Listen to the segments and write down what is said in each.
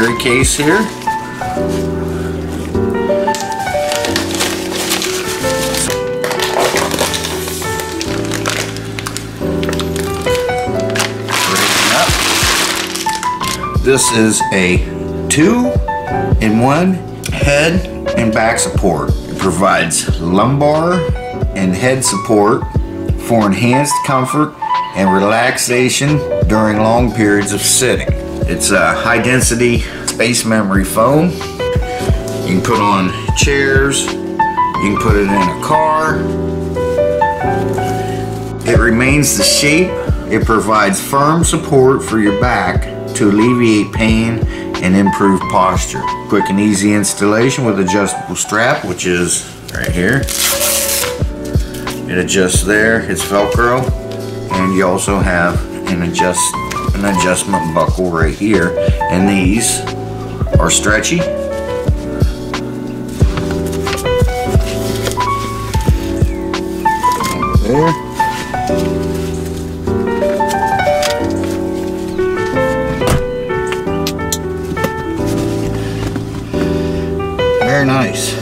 carry case here. This is a two-in-one head and back support. It provides lumbar and head support for enhanced comfort and relaxation during long periods of sitting. It's a high density space memory foam. You can put on chairs, you can put it in a car. It remains the shape. It provides firm support for your back to alleviate pain and improve posture. Quick and easy installation with adjustable strap, which is right here. It adjusts there, it's Velcro, and you also have an adjust an adjustment buckle right here. And these are stretchy. There. Very nice.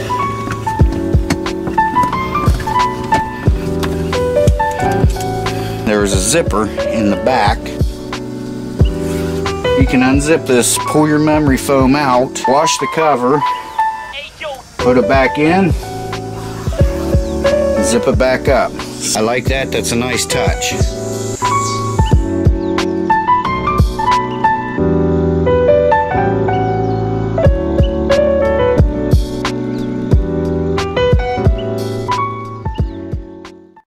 There's a zipper in the back. Can unzip this, pull your memory foam out, wash the cover, put it back in, zip it back up. I like that, that's a nice touch.